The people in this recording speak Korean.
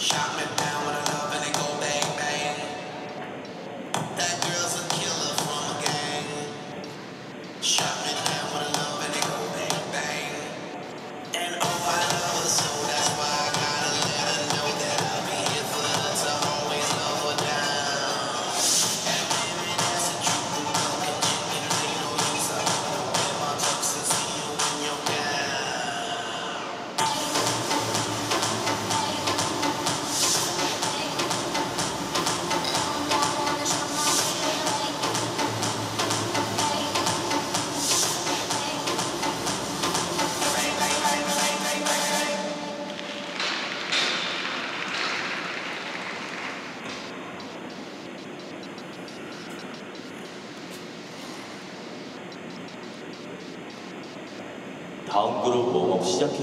Shot. 다음 그룹 웜업 시작해